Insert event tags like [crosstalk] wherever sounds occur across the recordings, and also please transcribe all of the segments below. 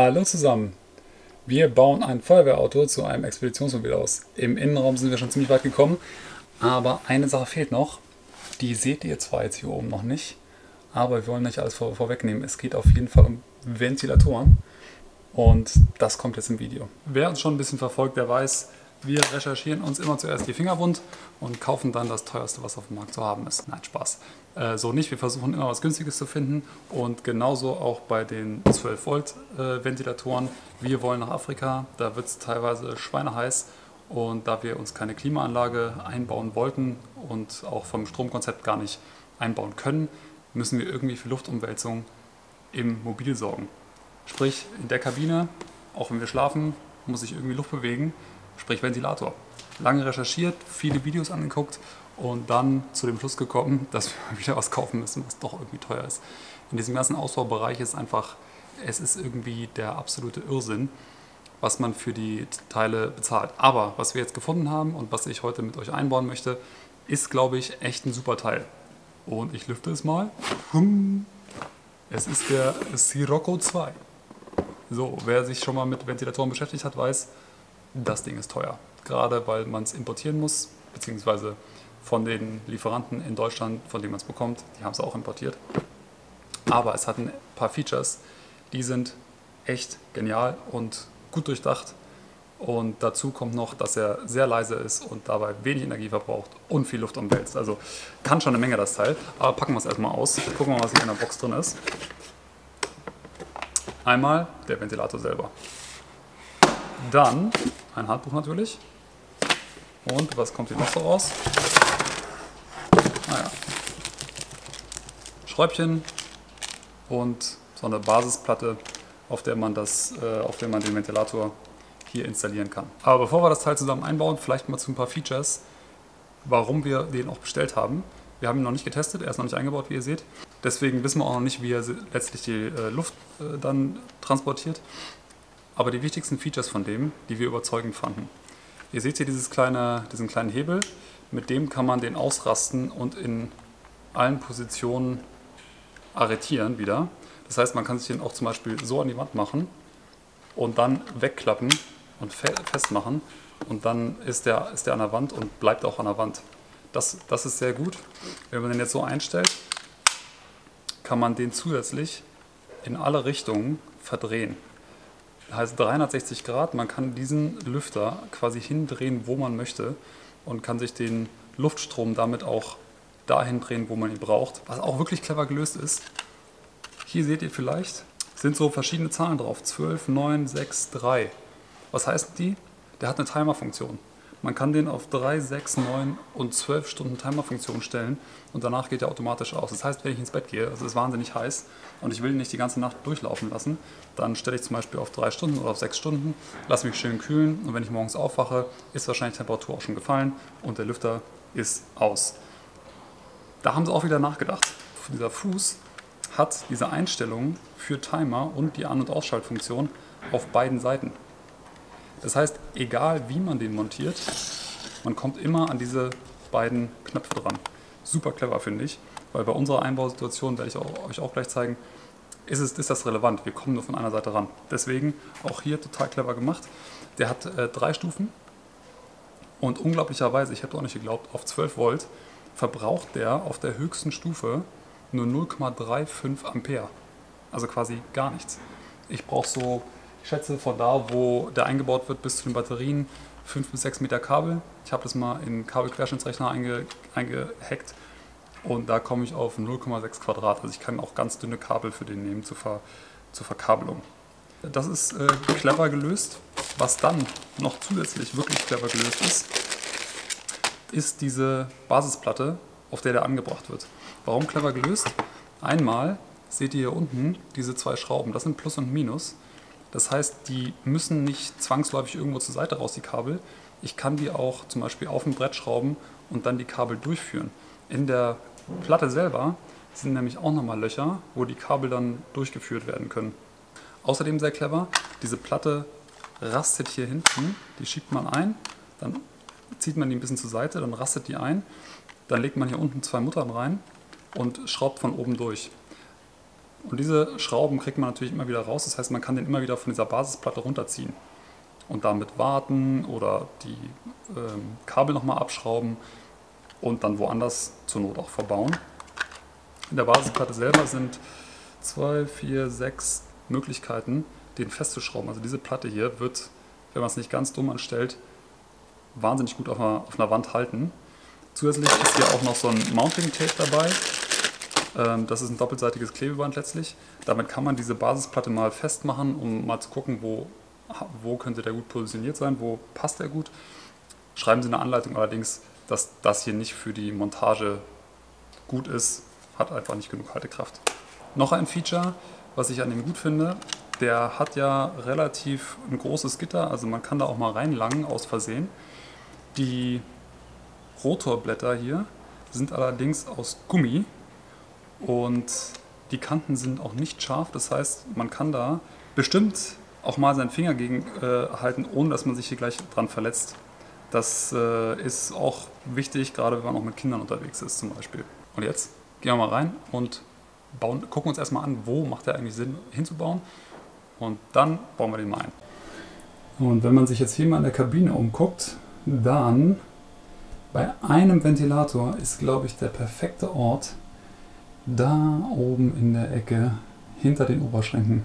Hallo zusammen. Wir bauen ein Feuerwehrauto zu einem Expeditionsmobil aus. Im Innenraum sind wir schon ziemlich weit gekommen, aber eine Sache fehlt noch. Die seht ihr zwar jetzt hier oben noch nicht, aber wir wollen nicht alles vor, vorwegnehmen. Es geht auf jeden Fall um Ventilatoren und das kommt jetzt im Video. Wer uns schon ein bisschen verfolgt, der weiß, wir recherchieren uns immer zuerst die Finger wund und kaufen dann das teuerste, was auf dem Markt zu haben ist. Nein, Spaß. Äh, so nicht. Wir versuchen immer was Günstiges zu finden und genauso auch bei den 12 Volt äh, Ventilatoren. Wir wollen nach Afrika, da wird es teilweise schweineheiß und da wir uns keine Klimaanlage einbauen wollten und auch vom Stromkonzept gar nicht einbauen können, müssen wir irgendwie für Luftumwälzung im Mobil sorgen. Sprich, in der Kabine, auch wenn wir schlafen, muss sich irgendwie Luft bewegen, sprich Ventilator. Lange recherchiert, viele Videos angeguckt und dann zu dem Schluss gekommen, [laughs] dass wir wieder was kaufen müssen, was doch irgendwie teuer ist. In diesem ganzen Ausbaubereich ist einfach, es ist irgendwie der absolute Irrsinn, was man für die Teile bezahlt. Aber was wir jetzt gefunden haben und was ich heute mit euch einbauen möchte, ist, glaube ich, echt ein super Teil. Und ich lüfte es mal. Es ist der Sirocco 2. So, wer sich schon mal mit Ventilatoren beschäftigt hat, weiß, das Ding ist teuer. Gerade weil man es importieren muss, beziehungsweise von den Lieferanten in Deutschland, von denen man es bekommt, die haben es auch importiert. Aber es hat ein paar Features, die sind echt genial und gut durchdacht. Und dazu kommt noch, dass er sehr leise ist und dabei wenig Energie verbraucht und viel Luft umwälzt. Also kann schon eine Menge das Teil. Aber packen wir es erstmal aus. Gucken wir mal, was hier in der Box drin ist. Einmal der Ventilator selber. Dann ein Handbuch natürlich. Und was kommt hier noch so raus? Naja. Schräubchen und so eine Basisplatte, auf der man, das, äh, auf der man den Ventilator hier installieren kann. Aber bevor wir das Teil zusammen einbauen, vielleicht mal zu ein paar Features, warum wir den auch bestellt haben. Wir haben ihn noch nicht getestet, er ist noch nicht eingebaut, wie ihr seht. Deswegen wissen wir auch noch nicht, wie er letztlich die äh, Luft äh, dann transportiert. Aber die wichtigsten Features von dem, die wir überzeugend fanden. Ihr seht hier dieses kleine, diesen kleinen Hebel, mit dem kann man den ausrasten und in allen Positionen arretieren wieder. Das heißt, man kann sich den auch zum Beispiel so an die Wand machen und dann wegklappen und festmachen und dann ist der, ist der an der Wand und bleibt auch an der Wand. Das, das ist sehr gut. Wenn man den jetzt so einstellt, kann man den zusätzlich in alle Richtungen verdrehen. Heißt 360 Grad, man kann diesen Lüfter quasi hindrehen, wo man möchte und kann sich den Luftstrom damit auch dahin drehen, wo man ihn braucht. Was auch wirklich clever gelöst ist, hier seht ihr vielleicht, sind so verschiedene Zahlen drauf. 12, 9, 6, 3. Was heißt die? Der hat eine Timer-Funktion. Man kann den auf 3, 6, 9 und 12 Stunden Timerfunktion stellen und danach geht er automatisch aus. Das heißt, wenn ich ins Bett gehe, es ist wahnsinnig heiß und ich will ihn nicht die ganze Nacht durchlaufen lassen, dann stelle ich zum Beispiel auf 3 Stunden oder auf 6 Stunden, lasse mich schön kühlen und wenn ich morgens aufwache, ist wahrscheinlich die Temperatur auch schon gefallen und der Lüfter ist aus. Da haben sie auch wieder nachgedacht. Dieser Fuß hat diese Einstellung für Timer und die An- und Ausschaltfunktion auf beiden Seiten. Das heißt, egal wie man den montiert, man kommt immer an diese beiden Knöpfe dran. Super clever finde ich, weil bei unserer Einbausituation, werde ich auch, euch auch gleich zeigen, ist, es, ist das relevant. Wir kommen nur von einer Seite ran. Deswegen auch hier total clever gemacht. Der hat äh, drei Stufen und unglaublicherweise, ich habe auch nicht geglaubt, auf 12 Volt verbraucht der auf der höchsten Stufe nur 0,35 Ampere. Also quasi gar nichts. Ich brauche so ich schätze von da, wo der eingebaut wird, bis zu den Batterien 5 bis 6 Meter Kabel. Ich habe das mal in Kabelquerschnittsrechner einge, eingehackt und da komme ich auf 0,6 Quadrat. Also ich kann auch ganz dünne Kabel für den nehmen zur, Ver, zur Verkabelung. Das ist äh, clever gelöst. Was dann noch zusätzlich wirklich clever gelöst ist, ist diese Basisplatte, auf der der angebracht wird. Warum clever gelöst? Einmal seht ihr hier unten diese zwei Schrauben, das sind Plus und Minus. Das heißt, die müssen nicht zwangsläufig irgendwo zur Seite raus, die Kabel. Ich kann die auch zum Beispiel auf ein Brett schrauben und dann die Kabel durchführen. In der Platte selber sind nämlich auch nochmal Löcher, wo die Kabel dann durchgeführt werden können. Außerdem sehr clever, diese Platte rastet hier hinten, die schiebt man ein, dann zieht man die ein bisschen zur Seite, dann rastet die ein, dann legt man hier unten zwei Muttern rein und schraubt von oben durch. Und diese Schrauben kriegt man natürlich immer wieder raus. Das heißt, man kann den immer wieder von dieser Basisplatte runterziehen und damit warten oder die ähm, Kabel nochmal abschrauben und dann woanders zur Not auch verbauen. In der Basisplatte selber sind zwei, vier, sechs Möglichkeiten, den festzuschrauben. Also diese Platte hier wird, wenn man es nicht ganz dumm anstellt, wahnsinnig gut auf einer, auf einer Wand halten. Zusätzlich ist hier auch noch so ein Mounting Tape dabei. Ähm, das ist ein doppelseitiges Klebeband letztlich. Damit kann man diese Basisplatte mal festmachen, um mal zu gucken, wo, wo könnte der gut positioniert sein, wo passt der gut. Schreiben Sie eine Anleitung allerdings, dass das hier nicht für die Montage gut ist, hat einfach nicht genug Haltekraft. Noch ein Feature, was ich an dem gut finde, der hat ja relativ ein großes Gitter, also man kann da auch mal reinlangen aus Versehen. Die Rotorblätter hier sind allerdings aus Gummi und die Kanten sind auch nicht scharf. Das heißt, man kann da bestimmt auch mal seinen Finger gegen äh, halten, ohne dass man sich hier gleich dran verletzt. Das äh, ist auch wichtig, gerade wenn man auch mit Kindern unterwegs ist zum Beispiel. Und jetzt gehen wir mal rein und bauen, gucken uns erstmal an, wo macht der eigentlich Sinn hinzubauen. Und dann bauen wir den mal ein. Und wenn man sich jetzt hier mal in der Kabine umguckt, dann bei einem Ventilator ist, glaube ich, der perfekte Ort da oben in der Ecke hinter den Oberschränken.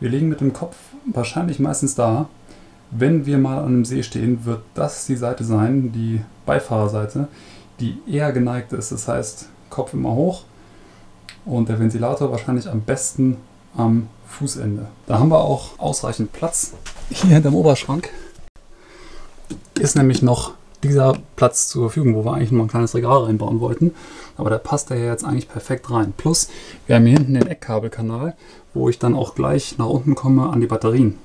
Wir liegen mit dem Kopf wahrscheinlich meistens da. Wenn wir mal an einem See stehen, wird das die Seite sein, die Beifahrerseite, die eher geneigt ist. Das heißt, Kopf immer hoch und der Ventilator wahrscheinlich am besten am Fußende. Da haben wir auch ausreichend Platz. Hier hinterm Oberschrank ist nämlich noch dieser Platz zur Verfügung, wo wir eigentlich nur ein kleines Regal reinbauen wollten. Aber da passt der ja jetzt eigentlich perfekt rein. Plus, wir haben hier hinten den Eckkabelkanal, wo ich dann auch gleich nach unten komme an die Batterien.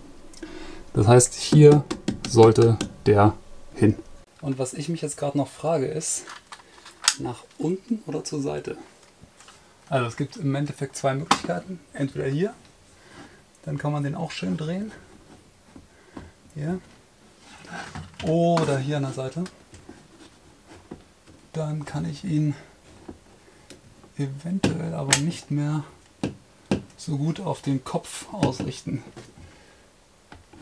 Das heißt, hier sollte der hin. Und was ich mich jetzt gerade noch frage ist, nach unten oder zur Seite? Also es gibt im Endeffekt zwei Möglichkeiten. Entweder hier, dann kann man den auch schön drehen. Hier. Oder hier an der Seite. Dann kann ich ihn eventuell aber nicht mehr so gut auf den Kopf ausrichten.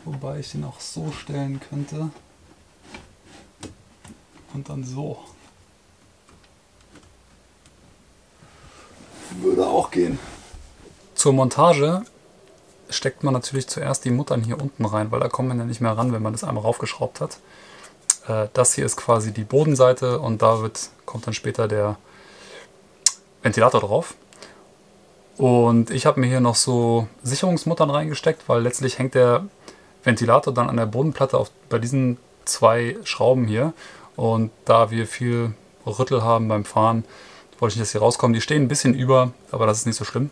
Wobei ich ihn auch so stellen könnte. Und dann so. Würde auch gehen. Zur Montage steckt man natürlich zuerst die Muttern hier unten rein, weil da kommt man ja nicht mehr ran, wenn man das einmal raufgeschraubt hat. Äh, das hier ist quasi die Bodenseite und da wird, kommt dann später der Ventilator drauf. Und ich habe mir hier noch so Sicherungsmuttern reingesteckt, weil letztlich hängt der Ventilator dann an der Bodenplatte auf, bei diesen zwei Schrauben hier. Und da wir viel Rüttel haben beim Fahren, wollte ich nicht, dass sie rauskommen. Die stehen ein bisschen über, aber das ist nicht so schlimm.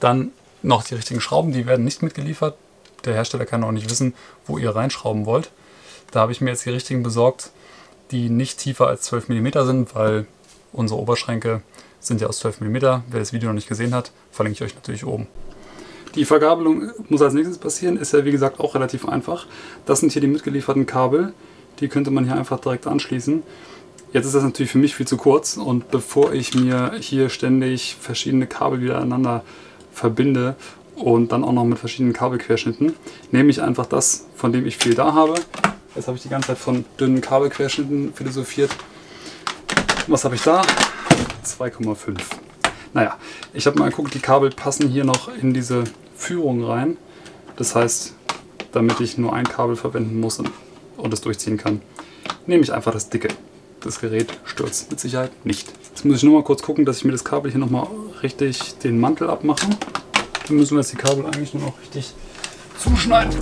Dann noch die richtigen Schrauben, die werden nicht mitgeliefert. Der Hersteller kann auch nicht wissen, wo ihr reinschrauben wollt. Da habe ich mir jetzt die richtigen besorgt, die nicht tiefer als 12 mm sind, weil unsere Oberschränke sind ja aus 12 mm. Wer das Video noch nicht gesehen hat, verlinke ich euch natürlich oben. Die Vergabelung muss als nächstes passieren, ist ja wie gesagt auch relativ einfach. Das sind hier die mitgelieferten Kabel, die könnte man hier einfach direkt anschließen. Jetzt ist das natürlich für mich viel zu kurz und bevor ich mir hier ständig verschiedene Kabel wieder aneinander verbinde und dann auch noch mit verschiedenen Kabelquerschnitten, nehme ich einfach das, von dem ich viel da habe. Jetzt habe ich die ganze Zeit von dünnen Kabelquerschnitten philosophiert. Was habe ich da? 2,5. Naja, ich habe mal geguckt, die Kabel passen hier noch in diese Führung rein. Das heißt, damit ich nur ein Kabel verwenden muss und, es durchziehen kann, nehme ich einfach das dicke. Das Gerät stürzt mit Sicherheit nicht. Jetzt muss ich nur mal kurz gucken, dass ich mir das Kabel hier nochmal richtig den Mantel abmache. Dann müssen wir jetzt die Kabel eigentlich nur noch richtig zuschneiden,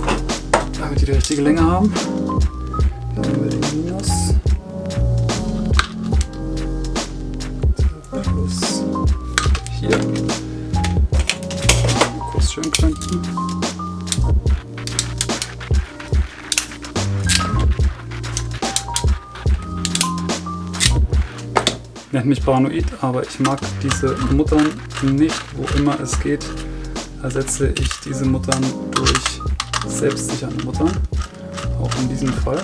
damit die die richtige Länge haben. Hier nehmen wir den Minus. Plus hier. Kurz schön krempeln. Nennt mich paranoid, aber ich mag diese Muttern nicht, wo immer es geht. Ersetze ich diese Muttern durch selbstsichernde Muttern, auch in diesem Fall.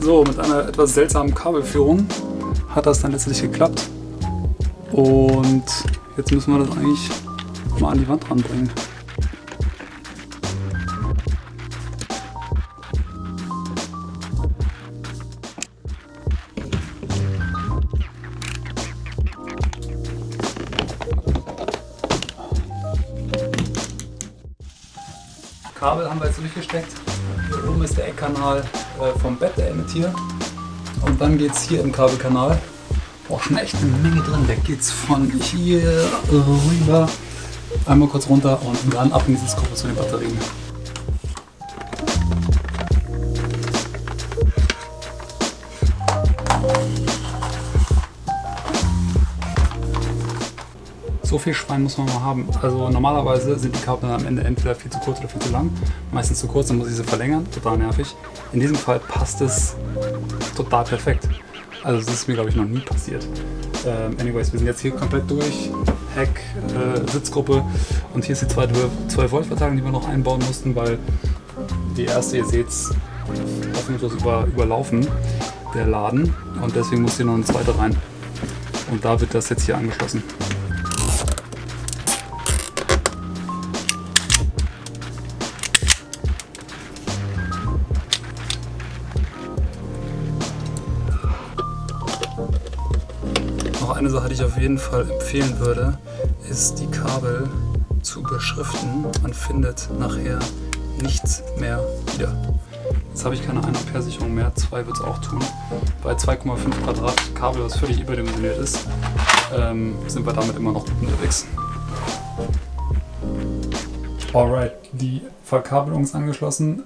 So, mit einer etwas seltsamen Kabelführung hat das dann letztlich geklappt. Und jetzt müssen wir das eigentlich mal an die Wand ranbringen. Kabel haben wir jetzt durchgesteckt. Hier oben ist der Eckkanal äh, vom Bett, der endet hier. Und dann geht es hier im Kabelkanal. Boah, schon echt eine Menge drin. Da geht's von hier rüber, einmal kurz runter und dann ab in dieses Koffer zu den Batterien. So viel Schwein muss man mal haben. Also normalerweise sind die Kabel am Ende entweder viel zu kurz oder viel zu lang. Meistens zu kurz, dann muss ich sie verlängern. Total nervig. In diesem Fall passt es total perfekt. Also das ist mir glaube ich noch nie passiert. Ähm, anyways, wir sind jetzt hier komplett durch. Heck, äh, Sitzgruppe und hier ist die zweite 12 Volt Verteilung, die wir noch einbauen mussten, weil die erste, ihr seht es, hoffnungslos über, überlaufen, der Laden. Und deswegen muss hier noch eine zweite rein. Und da wird das jetzt hier angeschlossen. Ich auf jeden Fall empfehlen würde, ist die Kabel zu beschriften. Man findet nachher nichts mehr wieder. Jetzt habe ich keine 1 Ampere Sicherung mehr, 2 wird es auch tun. Bei 2,5 Quadrat Kabel, was völlig überdimensioniert ist, ähm, sind wir damit immer noch unterwegs. Alright, die Verkabelung ist angeschlossen.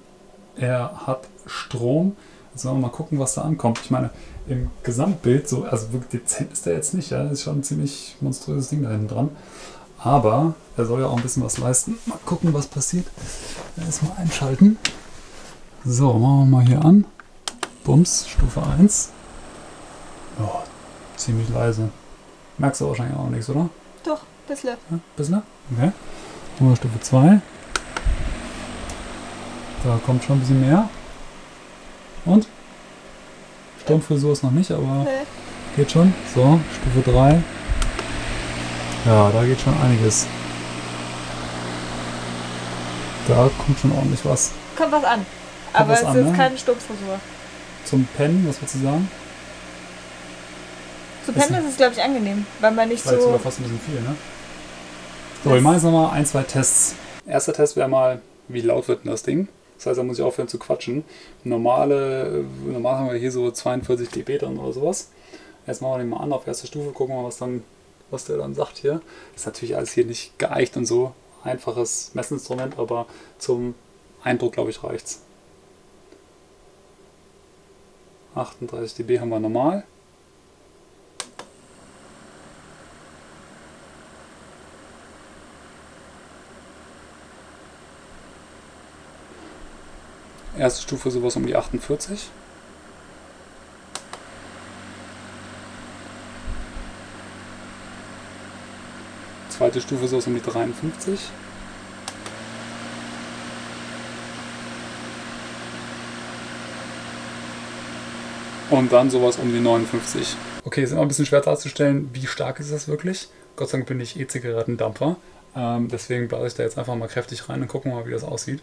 Er hat Strom. Jetzt wollen wir mal gucken, was da ankommt. Ich meine, im Gesamtbild, so, also wirklich dezent ist der jetzt nicht, ja. Das ist schon ein ziemlich monströses Ding da hinten dran. Aber er soll ja auch ein bisschen was leisten. Mal gucken, was passiert. Erstmal einschalten. So, machen wir mal hier an. Bums, Stufe 1. Ja, ziemlich leise. Merkst du wahrscheinlich auch nichts, oder? Doch, bisschen. Ja, bisschen? Okay. Machen wir Stufe 2. Da kommt schon ein bisschen mehr. Und? Sturmfrisur ist noch nicht, aber Nee. geht schon. So, Stufe 3. Ja, da geht schon einiges. Da kommt schon ordentlich was. Kommt was an. Aber was es an, ist ne? keine Stumpfrisur. Zum Pennen, was würdest du sagen? Zu pennen ist es, glaube ich, angenehm, weil man nicht War jetzt sogar so. fast ein bisschen viel, ne? So, wir machen jetzt nochmal ein, zwei Tests. Erster Test wäre mal, wie laut wird denn das Ding? Das heißt, da muss ich aufhören zu quatschen. Normale, normal haben wir hier so 42 dB drin oder sowas. Jetzt machen wir den mal an auf erste Stufe, gucken wir mal, was, dann, was der dann sagt hier. Ist natürlich alles hier nicht geeicht und so. Einfaches Messinstrument, aber zum Eindruck, glaube ich, reicht's. 38 dB haben wir normal. Erste Stufe sowas um die 48. Zweite Stufe sowas um die 53. Und dann sowas um die 59. Okay, ist immer ein bisschen schwer darzustellen, wie stark ist das wirklich. Gott sei Dank bin ich E-Zigarettendampfer. Ähm, deswegen blase ich da jetzt einfach mal kräftig rein und gucken mal, wie das aussieht.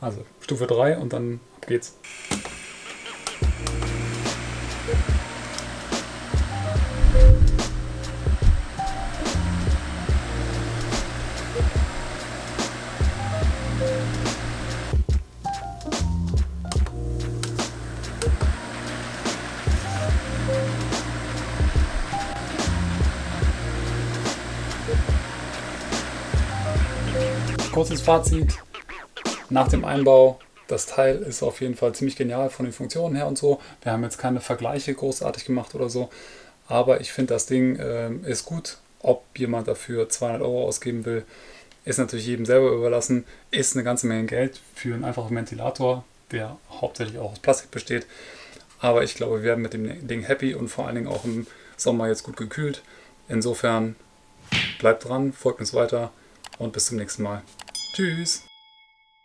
Also Stufe 3 und dann ab geht's. Kurzes Fazit. Nach dem Einbau, das Teil ist auf jeden Fall ziemlich genial von den Funktionen her und so. Wir haben jetzt keine Vergleiche großartig gemacht oder so. Aber ich finde, das Ding ähm, ist gut. Ob jemand dafür 200 Euro ausgeben will, ist natürlich jedem selber überlassen. Ist eine ganze Menge Geld für einen einfachen Ventilator, der hauptsächlich auch aus Plastik besteht. Aber ich glaube, wir werden mit dem Ding happy und vor allen Dingen auch im Sommer jetzt gut gekühlt. Insofern bleibt dran, folgt uns weiter und bis zum nächsten Mal. Tschüss!